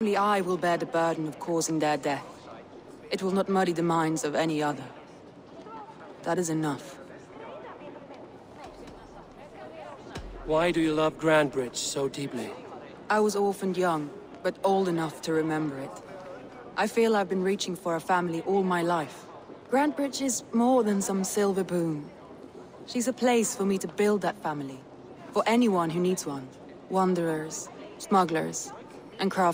Only I will bear the burden of causing their death. It will not muddy the minds of any other. That is enough. Why do you love Grantebridge so deeply? I was orphaned young, but old enough to remember it. I feel I've been reaching for a family all my life. Grantebridge is more than some silver boom. She's a place for me to build that family. For anyone who needs one. Wanderers, smugglers, and craftsmen.